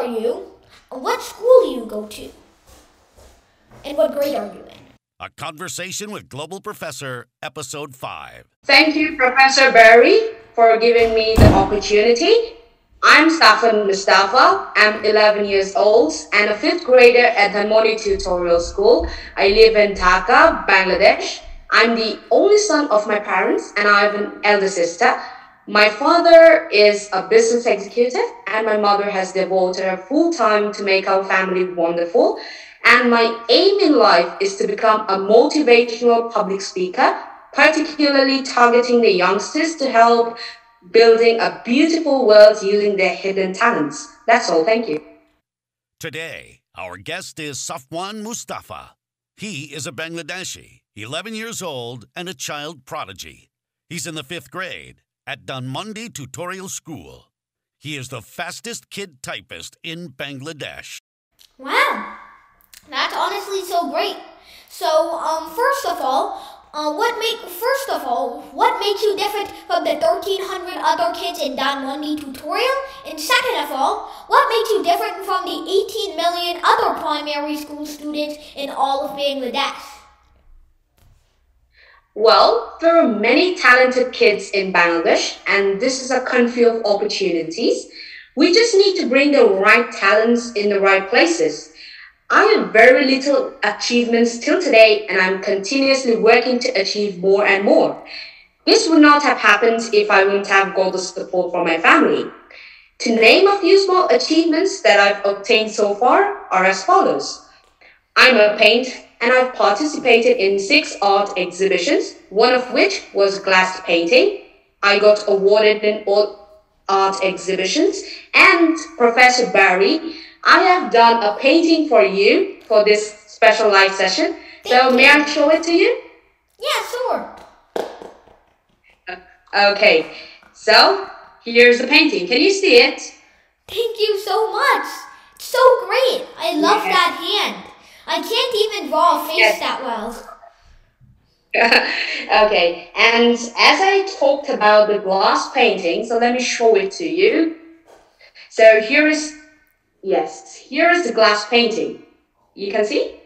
are you? What school do you go to? And what grade are you in? A Conversation with Global Professor, Episode 5. Thank you, Professor Bari, for giving me the opportunity. I'm Safwaan Mustafa. I'm 11 years old and a fifth grader at Dhanmondi Tutorial School. I live in Dhaka, Bangladesh. I'm the only son of my parents and I have an elder sister. My father is a business executive and my mother has devoted her full time to make our family wonderful. And my aim in life is to become a motivational public speaker, particularly targeting the youngsters to help building a beautiful world using their hidden talents. That's all. Thank you. Today, our guest is Safwaan Mustafa. He is a Bangladeshi, 11 years old, and a child prodigy. He's in the fifth grade at Dhanmondi Tutorial School. He is the fastest kid typist in Bangladesh. Wow, that's honestly so great. So, um, first of all, uh, what make first of all, what makes you different from the 1,300 other kids in Dhanmondi tutorial? And second of all, what makes you different from the 18 million other primary school students in all of Bangladesh? Well, there are many talented kids in Bangladesh, and this is a country of opportunities. We just need to bring the right talents in the right places. I have very little achievements till today, and I'm continuously working to achieve more and more. This would not have happened if I wouldn't have got the support from my family. To name a few small achievements that I've obtained so far are as follows. I'm a paint and I've participated in six art exhibitions, one of which was glass painting. I got awarded in all art exhibitions, and Professor Bari, I have done a painting for you for this special live session. Thank so, you. may I show it to you? Yeah, sure. Uh, okay, so here's the painting. Can you see it? Thank you so much. It's so great. I love Yeah. that hand. I can't even draw a face Yes. that well. okay, and as I talked about the glass painting, so let me show it to you. So here is, yes, here is the glass painting. You can see?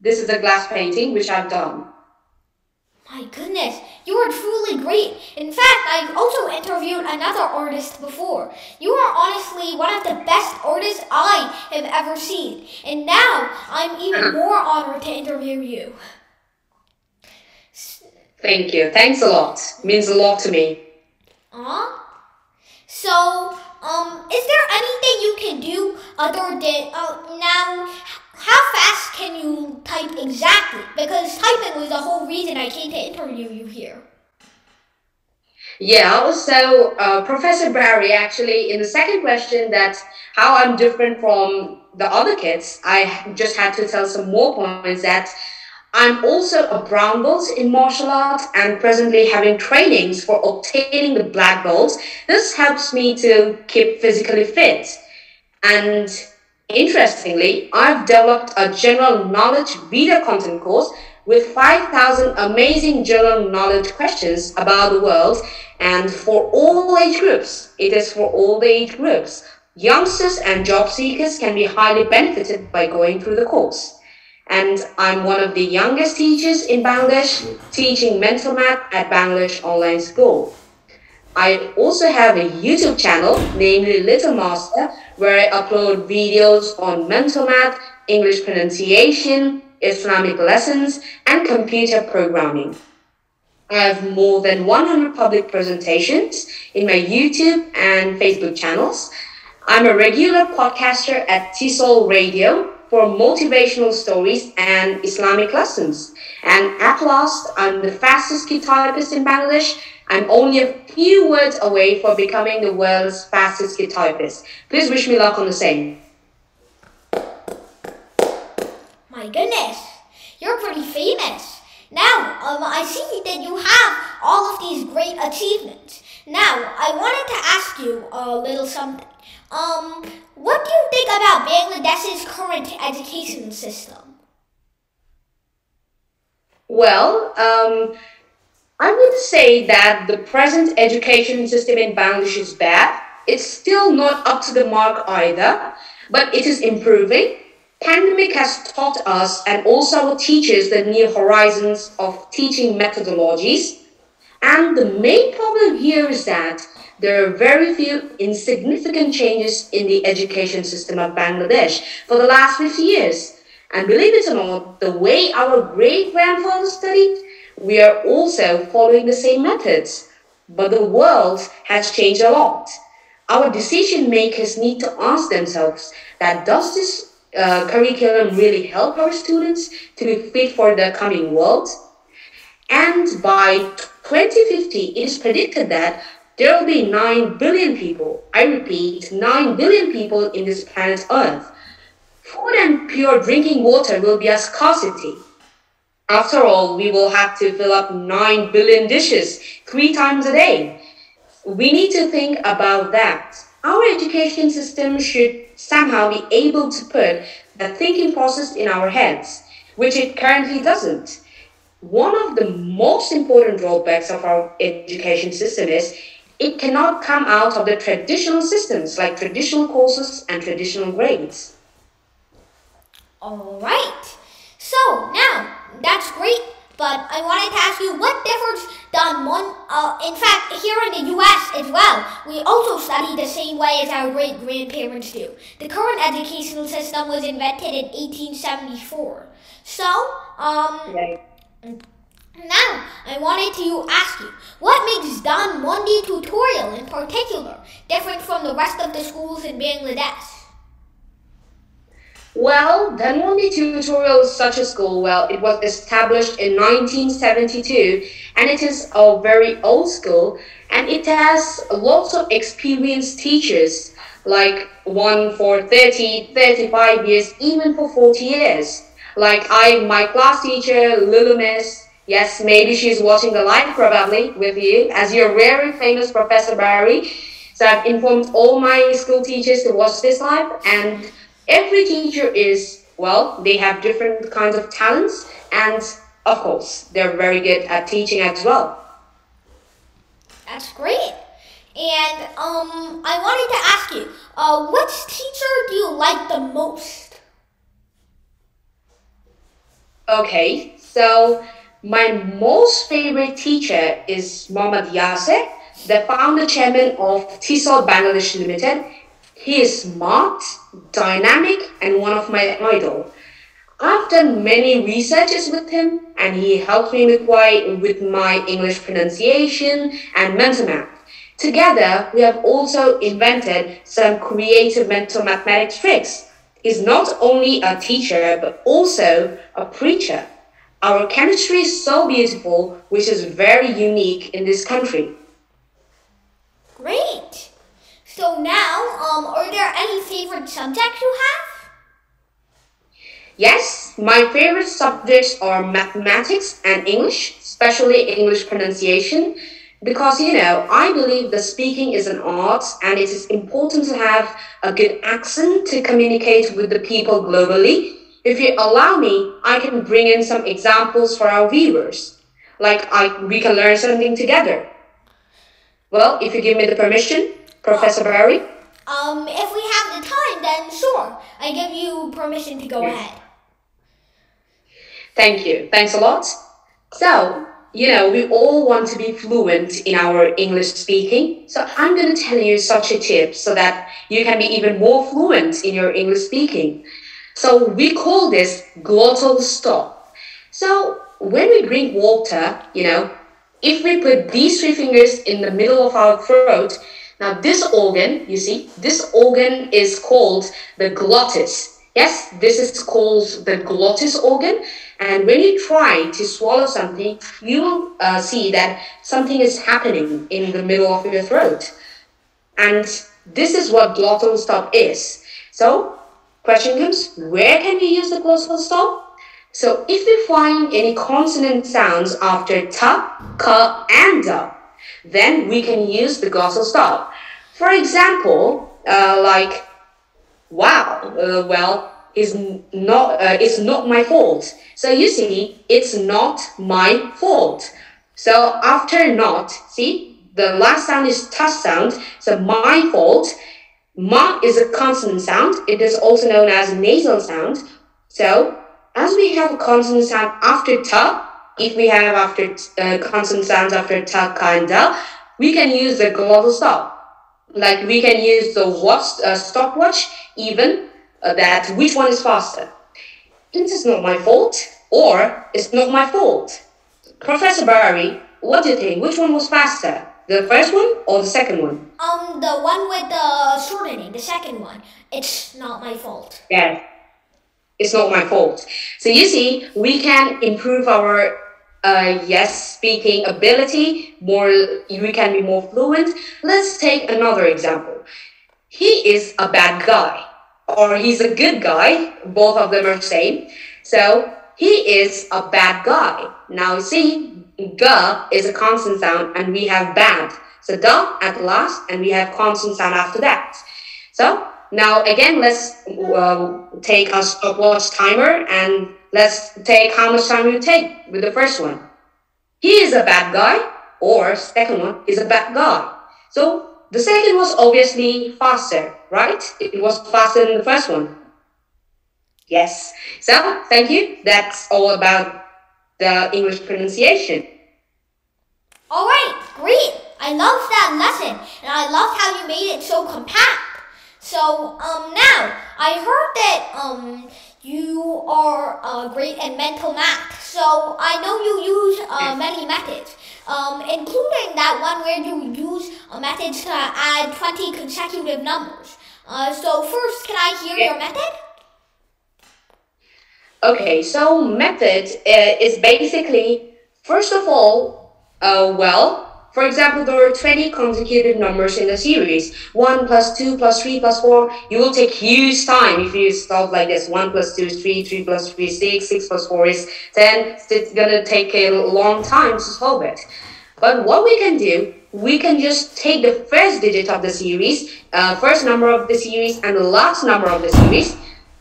This is a glass painting which I've done. My goodness, you are truly great. In fact, I've also interviewed another artist before. You are honestly one of the best artists I have ever seen. And now I'm even more honored to interview you. Thank you. Thanks a lot. Means a lot to me. Huh? So, um, is there anything you can do other than uh, now? How fast can you type exactly? Because typing was the whole reason I came to interview you here. Yeah, so uh, Professor Bari, actually, in the second question, that how I'm different from the other kids, I just had to tell some more points that I'm also a brown belt in martial arts and presently having trainings for obtaining the black belt. This helps me to keep physically fit. And interestingly, I've developed a general knowledge video content course with 5,000 amazing general knowledge questions about the world and for all age groups. It is for all the age groups. Youngsters and job seekers can be highly benefited by going through the course. And I'm one of the youngest teachers in Bangladesh teaching mental math at Bangladesh Online School. I also have a YouTube channel, namely Little Master, where I upload videos on mental math, English pronunciation, Islamic lessons, and computer programming. I have more than 100 public presentations in my YouTube and Facebook channels. I'm a regular podcaster at TESOL Radio for motivational stories and Islamic lessons. And at last, I'm the fastest typist in Bangladesh. I'm only a few words away from becoming the world's fastest typist. Please wish me luck on the same. My goodness, you're pretty famous. Now, um, I see that you have all of these great achievements. Now, I wanted to ask you a little something. Um, what do you think about Bangladesh's current education system? Well, um, I would say that the present education system in Bangladesh is bad. It's still not up to the mark either. but it is improving. Pandemic has taught us and also our teachers the new horizons of teaching methodologies. And the main problem here is that there are very few insignificant changes in the education system of Bangladesh for the last 50 years. And believe it or not, the way our great grandfathers studied, we are also following the same methods. But the world has changed a lot. Our decision makers need to ask themselves that does this uh, curriculum really help our students to be fit for the coming world? And by 2050, it is predicted that there will be 9 billion people. I repeat, 9 billion people in this planet Earth. Food and pure drinking water will be a scarcity. After all, we will have to fill up 9 billion dishes three times a day. We need to think about that. Our education system should somehow be able to put the thinking process in our heads, which it currently doesn't. One of the most important drawbacks of our education system is it cannot come out of the traditional systems like traditional courses and traditional grades. All right. So now that's great, but I wanted to ask you what difference done one. Uh, in fact, here in the U.S. as well, we also study the same way as our great grandparents do. The current educational system was invented in 1874. So, um. Right. Now, I wanted to ask you, what makes Dhanmondi tutorial in particular different from the rest of the schools in Bangladesh? Well, Dhanmondi Tutorial is such a school. Well, it was established in 1972 and it is a very old school and it has lots of experienced teachers like one for 30, 35 years, even for 40 years. Like I, my class teacher, Lulu Miss, yes, maybe she's watching the live probably with you as your very famous Professor Bari. So I've informed all my school teachers to watch this live and every teacher is, well, they have different kinds of talents, and of course, they're very good at teaching as well. That's great. And um, I wanted to ask you, uh, which teacher do you like the most? Okay, so my most favorite teacher is Mohammad Yasser, the founder chairman of TESOL Bangladesh Limited. He is smart, dynamic, and one of my idol. I've done many researches with him, and he helped me with, my, with my English pronunciation and mental math. Together, we have also invented some creative mental mathematics tricks. He's not only a teacher, but also a preacher. Our chemistry is so beautiful, which is very unique in this country. Great! So now, um, are there any favorite subjects you have? Yes, my favorite subjects are mathematics and English, especially English pronunciation, because you know, I believe that speaking is an art and it is important to have a good accent to communicate with the people globally. If you allow me, I can bring in some examples for our viewers. Like I, we can learn something together. Well, if you give me the permission, Professor Bari? Um, if we have the time, then sure. I give you permission to go ahead. Thank you. Thanks a lot. So, you know, we all want to be fluent in our English speaking. So I'm going to tell you such a tip so that you can be even more fluent in your English speaking. So we call this glottal stop. So when we drink water, you know, if we put these three fingers in the middle of our throat, now this organ, you see, this organ is called the glottis. Yes, this is called the glottis organ. And when you try to swallow something, you will uh, see that something is happening in the middle of your throat. And this is what glottal stop is. So, question comes, where can we use the glottal stop? So, if we find any consonant sounds after ta, ka, and da, then we can use the glottal stop. For example, uh, like, wow, uh, well, is not uh, it's not my fault. So you see, it's not my fault. So after not, see, the last sound is touch sound. So my fault, Ma is a consonant sound. It is also known as nasal sound. So, as we have a consonant sound after ta, if we have after uh, consonant sounds after ta, ka, and da, we can use the glottal stop. Like we can use the watch, uh, stopwatch, even uh, that which one is faster. This is not my fault, or it's not my fault. Professor Bari, what do you think? Which one was faster? The first one or the second one? Um, the one with the shortening, the second one. It's not my fault. Yeah, it's not my fault. So you see, we can improve our uh, yes speaking ability. More, we can be more fluent. Let's take another example. He is a bad guy, or he's a good guy. Both of them are same. So he is a bad guy. Now see, G is a consonant sound and we have bad. So da at last and we have consonant sound after that. So now again, let's uh, take a stopwatch timer and let's take how much time you take with the first one. He is a bad guy or second one is a bad guy. So the second was obviously faster, right? It was faster than the first one. Yes. So thank you. That's all about the English pronunciation. All right, great. I love that lesson, and I love how you made it so compact. So, um, now I heard that um you are uh, great at mental math. So I know you use uh, many methods, um, including that one where you use a method to add twenty consecutive numbers. Uh, so first, can I hear your method? Okay, so method uh, is basically, first of all, uh, well, for example, there are 20 consecutive numbers in the series. 1 plus 2 plus 3 plus 4. You will take huge time if you start like this. 1 plus 2 is 3, 3 plus 3 is 6, 6 plus 4 is 10. It's gonna take a long time to solve it. But what we can do, we can just take the first digit of the series, uh, first number of the series, and the last number of the series.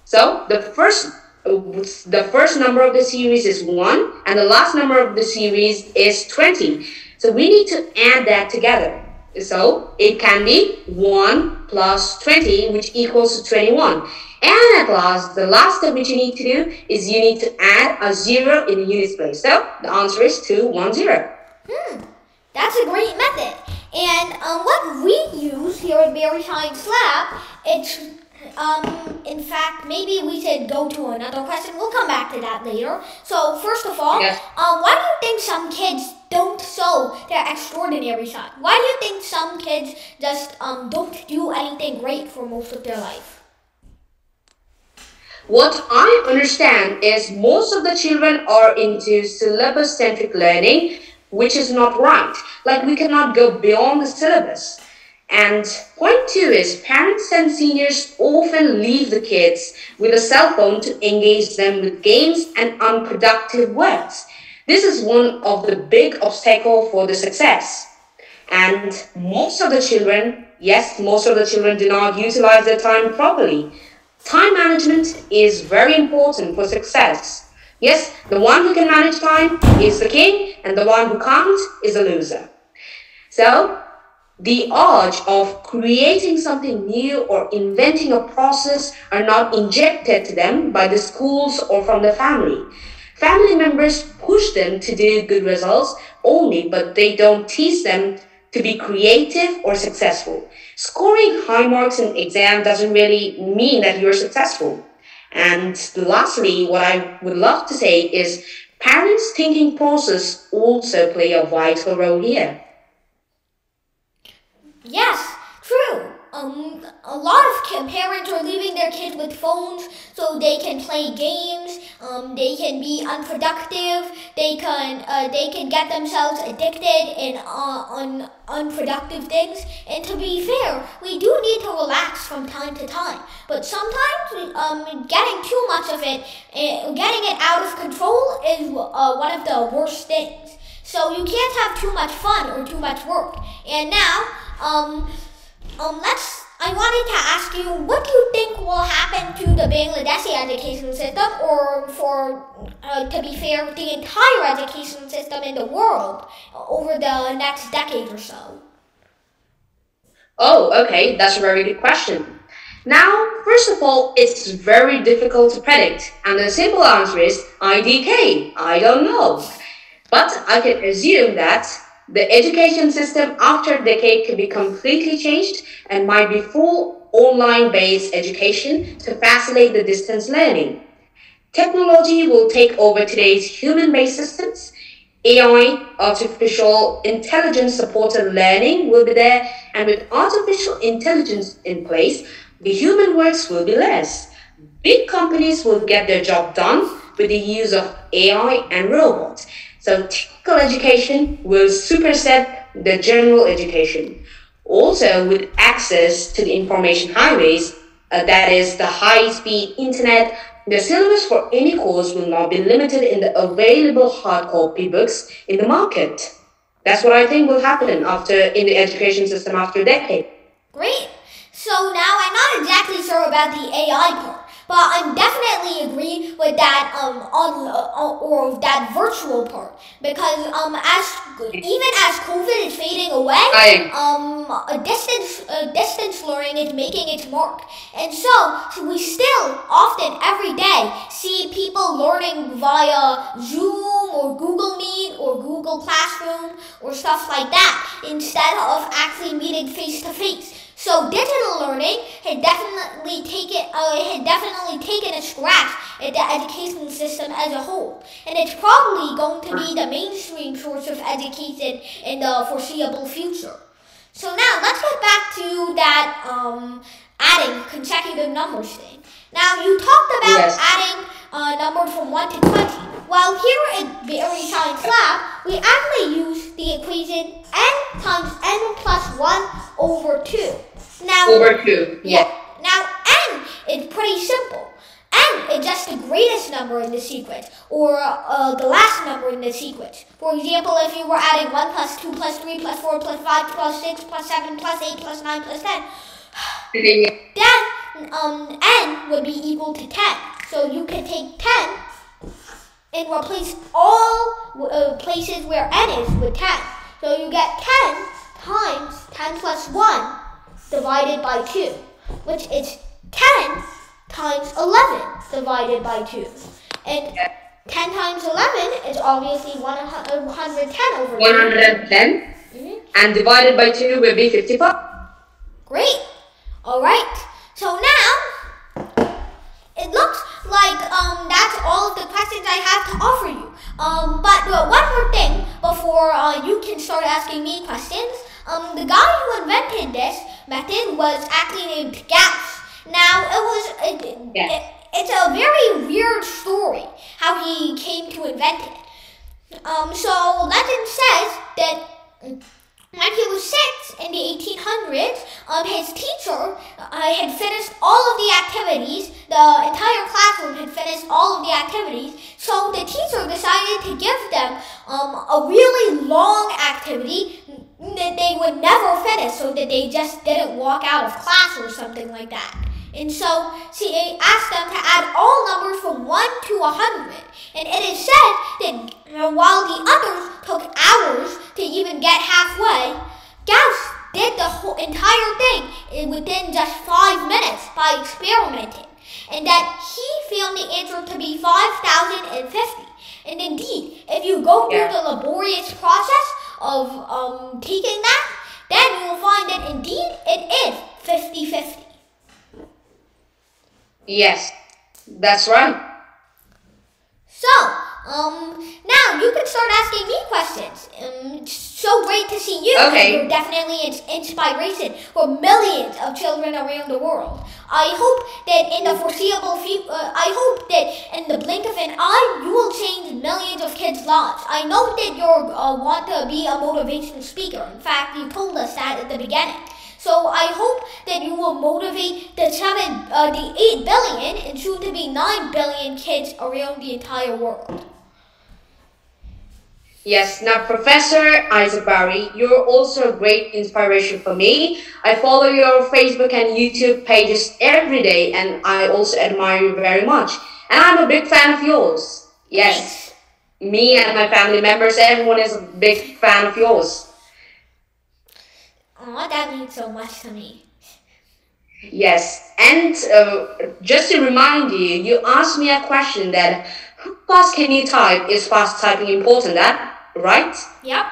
So the first the first number of the series is 1 and the last number of the series is 20. So we need to add that together. So it can be 1 plus 20 which equals to 21. And at last, the last step which you need to do is you need to add a 0 in the units place. So the answer is 210. Hmm, that's a great method. And um, what we use here at Bari Science Lab, it's um, in fact, maybe we should go to another question. We'll come back to that later. So, first of all, Yes. um, why do you think some kids don't show their extraordinary side? Why do you think some kids just um, don't do anything great for most of their life? What I understand is most of the children are into syllabus centric learning, which is not right. Like we cannot go beyond the syllabus. And point two is parents and seniors often leave the kids with a cell phone to engage them with games and unproductive works. This is one of the big obstacle for the success. And most of the children, yes, most of the children do not utilize their time properly. Time management is very important for success. Yes, the one who can manage time is the king, and the one who can't is a loser. So, the urge of creating something new or inventing a process are not injected to them by the schools or from the family. Family members push them to do good results only, but they don't teach them to be creative or successful. Scoring high marks in exam doesn't really mean that you're successful. And lastly, what I would love to say is parents' thinking process also play a vital role here. Yes, true. Um, a lot of parents are leaving their kids with phones so they can play games. Um, they can be unproductive. They can uh, they can get themselves addicted in uh, on unproductive things. And to be fair, we do need to relax from time to time. But sometimes, um, getting too much of it, uh, getting it out of control, is uh, one of the worst things. So you can't have too much fun or too much work. And now, um, um, let's. I wanted to ask you, what do you think will happen to the Bangladeshi education system, or for, uh, to be fair, the entire education system in the world over the next decade or so? Oh, okay, that's a very good question. Now, first of all, it's very difficult to predict, and the simple answer is IDK. I don't know. But I can assume that the education system after a decade could be completely changed and might be full online based education to facilitate the distance learning. Technology will take over today's human based systems AI, artificial intelligence supported learning will be there, and with artificial intelligence in place, the human works will be less. Big companies will get their job done with the use of AI and robots. So technical education will supersede the general education. Also, with access to the information highways, uh, that is the high-speed internet, the syllabus for any course will not be limited in the available hard copy books in the market. That's what I think will happen after in the education system after a decade. Great. So now I'm not exactly sure about the AI part. But I'm definitely agree with that um on uh, or that virtual part because um as even as COVID is fading away, um a distance uh, distance learning is making its mark, and so we still often every day see people learning via Zoom or Google Meet or Google Classroom or stuff like that instead of actually meeting face to face. So digital learning had definitely taken uh, had definitely taken a scratch at the education system as a whole, and it's probably going to be the mainstream source of education in the foreseeable future. So now let's get back to that um, adding consecutive numbers thing. Now you talked about yes. adding a number from one to twenty. Well, here at Bari Science Lab, we actually use the equation n times n plus 1 over 2. Now, over 2, yeah. Now, n is pretty simple. n is just the greatest number in the sequence, or uh, the last number in the sequence. For example, if you were adding 1 plus 2 plus 3 plus 4 plus 5 plus 6 plus 7 plus 8 plus 9 plus 10, then um, n would be equal to 10. So you can take 10 and replace all uh, places where n is with 10. So you get 10 times 10 plus 1 divided by 2, which is 10 times 11 divided by 2. And 10 times 11 is obviously 110 over 110. Mm -hmm. And divided by 2 will be 55. Great. All right. So now, it looks like um, that's all of the questions I have to offer you. Um, but uh, one more thing before uh, you can start asking me questions. Um, the guy who invented this method was actually named Gauss. Now, it was it, it, it's a very weird story how he came to invent it. Um, so legend says that when he was six in the 1800s, um, his teacher uh, had finished all of the activities. The entire classroom had finished all of the activities. So the teacher decided to give them um, a really long activity that they would never finish so that they just didn't walk out of class or something like that. And so she asked them to add all numbers from 1 to 100. And it is said that uh, while the others took hours to even get halfway, Gauss did the whole entire thing within just five minutes by experimenting. And that he found the answer to be 5,050. And indeed, if you go through the laborious process of um, taking that, then you will find that indeed it is 50 50. Yes, that's right. So, um, now you can start asking me questions. Um, it's so great to see you. Okay. You're definitely an inspiration for millions of children around the world. I hope that in the foreseeable future, uh, I hope that in the blink of an eye, you will change millions of kids' lives. I know that you uh, want to be a motivational speaker. In fact, you told us that at the beginning. So I hope that you will motivate the seven, uh, the eight billion and soon to be nine billion kids around the entire world. Yes, now Professor Isaac Bari, you're also a great inspiration for me. I follow your Facebook and YouTube pages every day and I also admire you very much. And I'm a big fan of yours. Yes. Me and my family members, everyone is a big fan of yours. Oh, that means so much to me. Yes, and uh, just to remind you, you asked me a question that how fast can you type? Is fast typing important? That right? Yep.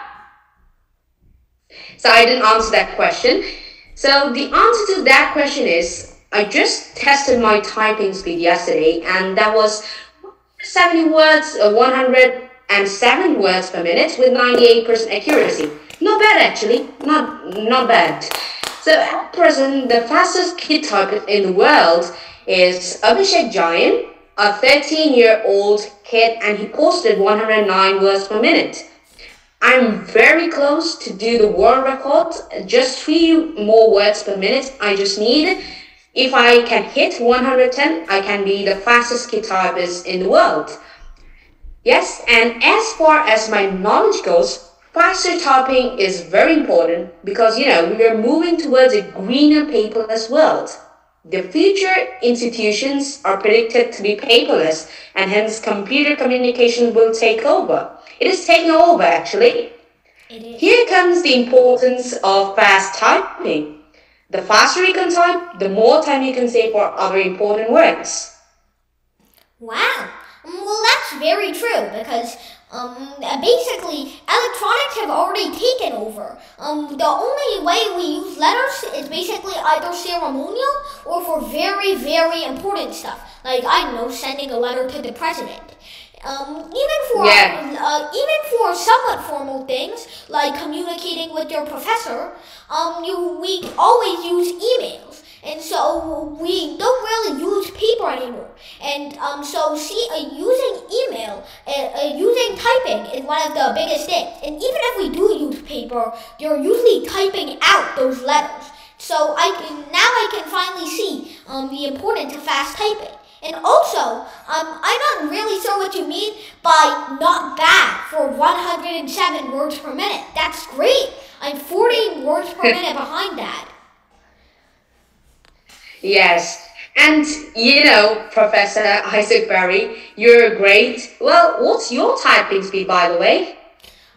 So I didn't answer that question. So the answer to that question is I just tested my typing speed yesterday, and that was 70 words, uh, 107 words per minute with 98% accuracy. Not bad actually, not not bad. So at present, the fastest kid type in the world is Abhishek Jain, a 13-year-old kid, and he posted 109 words per minute. I'm very close to do the world record. Just three more words per minute. I just need. If I can hit 110, I can be the fastest guitarist in the world. Yes, and as far as my knowledge goes, faster typing is very important because you know we are moving towards a greener paperless world. The future institutions are predicted to be paperless, and hence computer communication will take over. It is taking over actually. Here comes the importance of fast typing. The faster you can type, the more time you can save for other important works. Wow. Well, that's very true because um, basically electronics have already taken over. Um, the only way we use letters is basically either ceremonial or for very, very important stuff. Like, I don't know, sending a letter to the president. Um, even for Yeah. uh, even for somewhat formal things like communicating with your professor, um, you we always use emails, and so we don't really use paper anymore. And um, so see, uh, using email, uh, uh, using typing is one of the biggest things. And even if we do use paper, you're usually typing out those letters. So I can now I can finally see um, the importance of fast typing. And also, um, I'm not really sure what you mean by not bad for 107 words per minute. That's great. I'm 40 words per minute behind that. Yes. And you know, Professor Isaac Bari, you're great. Well, what's your typing speed, by the way?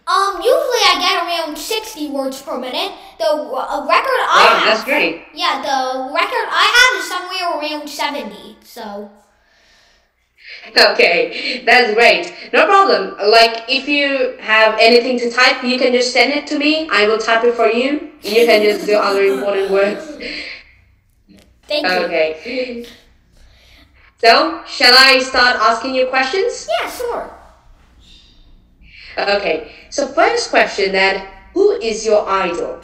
Um, usually I get around 60 words per minute. The uh, record I Wow, have, that's great. yeah, the record I have is somewhere around 70. So, Okay, that's great. No problem. Like, if you have anything to type, you can just send it to me. I will type it for you. You can just do other important words. Thank you. Okay. So, shall I start asking you questions? Yeah, sure. Okay. So, first question then, who is your idol?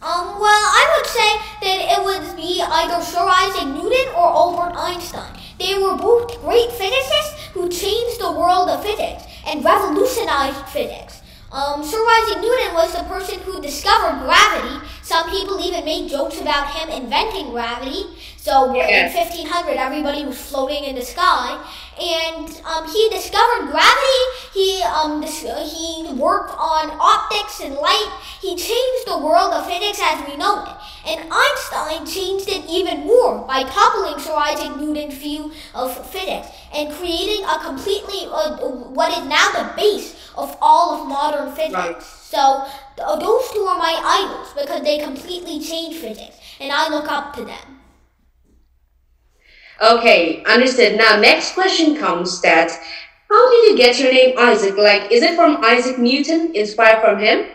Um, well, I would say that it would be either Sir Isaac Newton or Albert Einstein. They were both great physicists who changed the world of physics and revolutionized physics. Um, Sir Isaac Newton was the person who discovered gravity. Some people even made jokes about him inventing gravity. So Yeah. in 1500, everybody was floating in the sky, and um, he discovered gravity. He um, he worked on optics and light. He changed the world of physics as we know it. And Einstein changed it even more by toppling Sir Isaac Newton's view of physics and creating a completely uh, what is now the base of all of modern physics. Right. So th- those two are my idols because they completely changed physics, and I look up to them. Okay, understood. Now, next question comes that how did you get your name Isaac? Like, is it from Isaac Newton, inspired from him?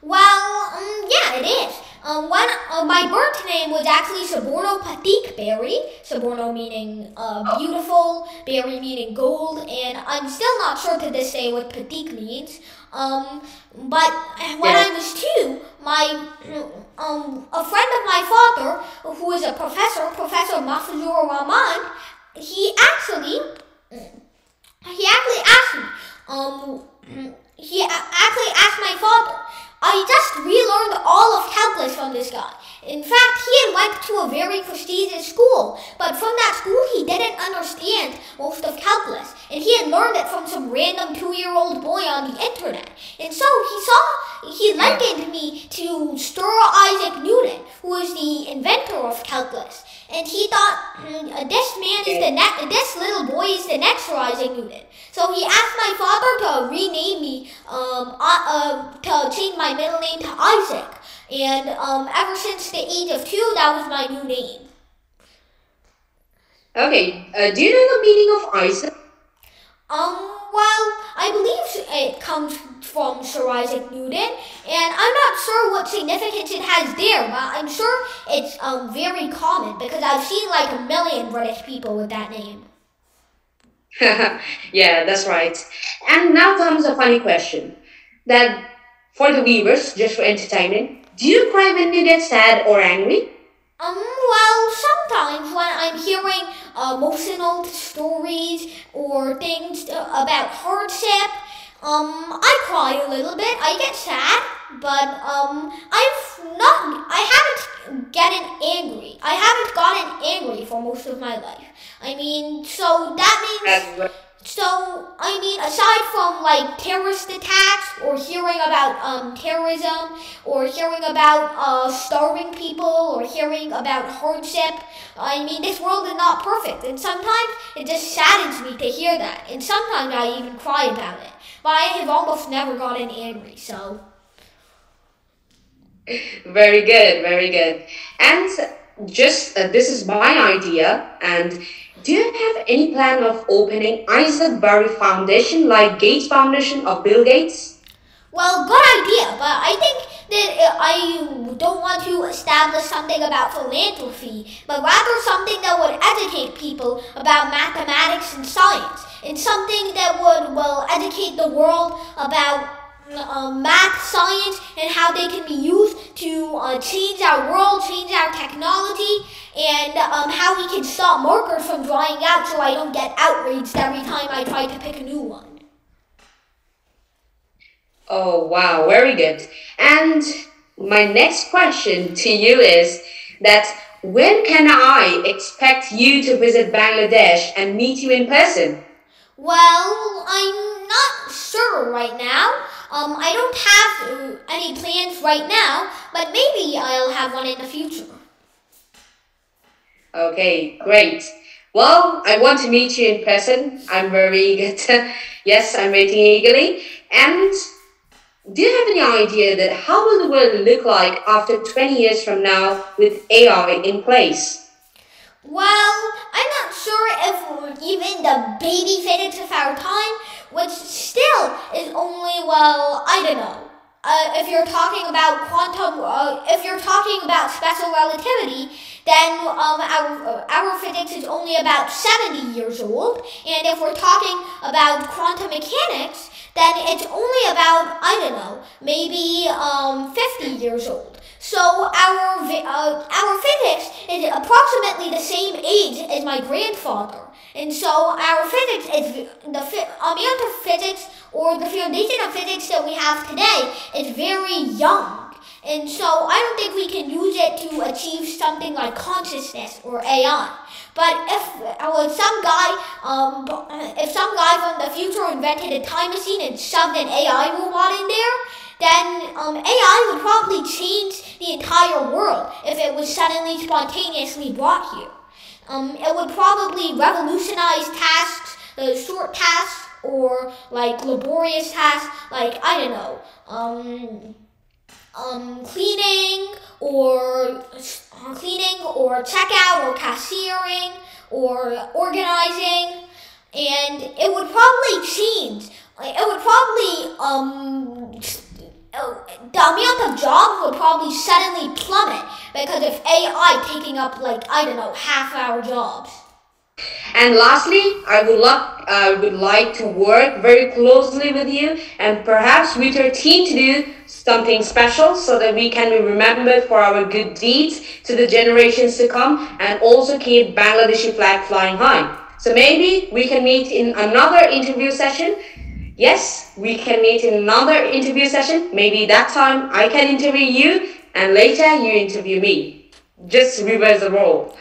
Well, um, yeah, it is. Um, when uh, my birth name was actually Soborno Patik Bari, Soborno meaning uh, beautiful, berry meaning gold, and I'm still not sure to this day what Patik means. Um, but when Yeah. I was two, my um, a friend of my father, who is a professor, Professor Mahfuzur Rahman, he actually he actually asked me. Um, he actually asked my father. I just relearned all of calculus from this guy. In fact, he had went to a very prestigious school, but from that school he didn't understand most of calculus, and he had learned it from some random two-year-old boy on the internet. And so he saw he likened me to Sir Isaac Newton, who was the inventor of calculus. And he thought "Hmm, uh, this man is the ne- this little boy is the next Sir Isaac Newton. So he asked my father to rename me, um, uh, uh, to change my middle name to Isaac. And um, ever since the age of two, that was my new name. Okay, uh, do you know the meaning of Isaac? Um, well, I believe it comes from Sir Isaac Newton, and I'm not sure what significance it has there, but I'm sure it's um, very common because I've seen like a million British people with that name. yeah, that's right. And now comes a funny question that for the viewers, just for entertainment, do you cry when you get sad or angry? Um, well, sometimes when I'm hearing emotional stories or things about hardship, um, I cry a little bit. I get sad, but um, I've not, I haven't gotten angry. I haven't gotten angry for most of my life. I mean, so that means. So, I mean, aside from like terrorist attacks or hearing about um, terrorism or hearing about uh, starving people or hearing about hardship, I mean, this world is not perfect. And sometimes it just saddens me to hear that. And sometimes I even cry about it. But I have almost never gotten angry, so. Very good, very good. And just uh, this is my idea and do you have any plan of opening Isaac Bari Foundation like Gates Foundation or Bill Gates? Well, good idea, but I think that uh, I don't want to establish something about philanthropy, but rather something that would educate people about mathematics and science, and something that would well educate the world about uh, math, science, and how they can be used to uh, change our world, change our technology, and um, how we can stop markers from drying out so I don't get outraged every time I try to pick a new one. Oh, wow, very good. And my next question to you is that when can I expect you to visit Bangladesh and meet you in person? Well, I'm not sure right now. Um, I don't have uh, any plans right now, but maybe I'll have one in the future. Okay, great. Well, I want to meet you in person. I'm very eager to, yes, I'm waiting eagerly. And do you have any idea that how will the world look like after 20 years from now with AI in place? Well, I'm not sure if even the baby physics of our time which still is only, well, I don't know. Uh, if you're talking about quantum, uh, if you're talking about special relativity, then um, our, our physics is only about 70 years old. And if we're talking about quantum mechanics, then it's only about, I don't know, maybe um, 50 years old. So our, uh, our physics is approximately the same age as my grandfather. And so our physics is the amount of physics or the foundation of physics that we have today is very young. And so I don't think we can use it to achieve something like consciousness or AI. But if uh, some guy, um, if some guy from the future invented a time machine and shoved an AI robot in there, then um, AI would probably change the entire world if it was suddenly spontaneously brought here. Um, it would probably revolutionize tasks, uh, short tasks, or like laborious tasks, like I don't know, um, um, cleaning or uh, cleaning or checkout or cashiering or organizing, and it would probably change. It would probably um, Oh, the amount of jobs would probably suddenly plummet because of AI taking up like I don't know half our jobs. And lastly, I would love, I would like to work very closely with you and perhaps with your team to do something special so that we can be remembered for our good deeds to the generations to come and also keep Bangladeshi flag flying high. So maybe we can meet in another interview session Yes, we can meet in another interview session. Maybe that time I can interview you and later you interview me. Just reverse the role.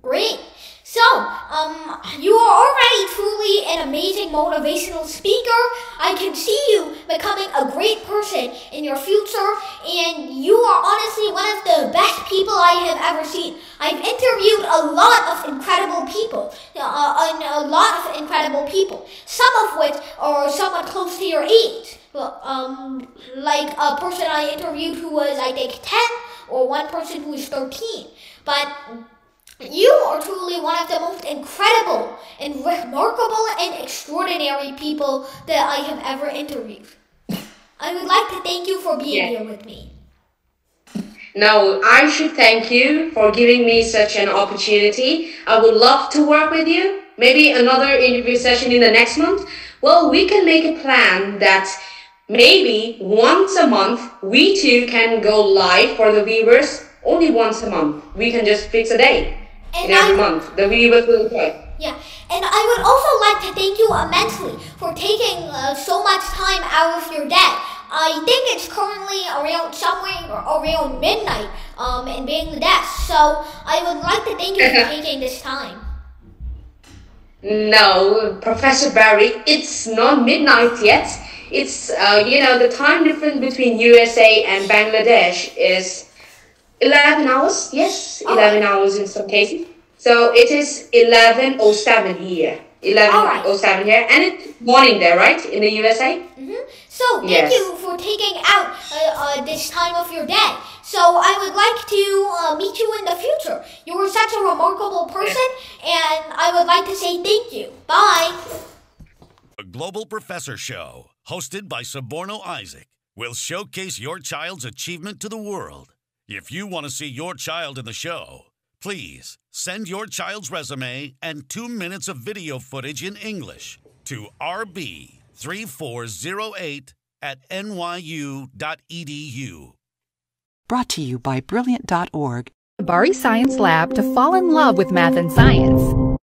Great. So, um, you are already truly an amazing motivational speaker. I can see you becoming a great person in your future, and you are honestly one of the best people I have ever seen. I've interviewed a lot of incredible people, uh, a lot incredible people, some of which are somewhat close to your age. Um, like a person I interviewed who was, I think, 10, or one person who is 13. But you are truly one of the most incredible and remarkable and extraordinary people that I have ever interviewed. I would like to thank you for being yeah. here with me. No, I should thank you for giving me such an opportunity. I would love to work with you. Maybe another interview session in the next month. Well, we can make a plan that maybe once a month we two can go live for the viewers only once a month. We can just fix a day and in every month. The viewers will enjoy. Yeah, and I would also like to thank you immensely for taking uh, so much time out of your day. I think it's currently around somewhere around midnight um, in Bangladesh. So I would like to thank you for taking this time. No, Professor Bari, it's not midnight yet. It's, uh, you know, the time difference between USA and Bangladesh is 11 hours. Yes, 11 oh. hours in some cases. So it is 11.07 here. 11.07 right. here. And it's morning there, right? In the USA? Mm-hmm. So thank yes. you for taking out uh, uh, this time of your day. So I would like to uh, meet you in the future. You were such a remarkable person, and I would like to say thank you. Bye. A Global Professor Show, hosted by Soborno Isaac, will showcase your child's achievement to the world. If you want to see your child in the show, please send your child's resume and two minutes of video footage in English to rb3408 at nyu.edu. Brought to you by Brilliant.org. Bari Science Lab to fall in love with math and science.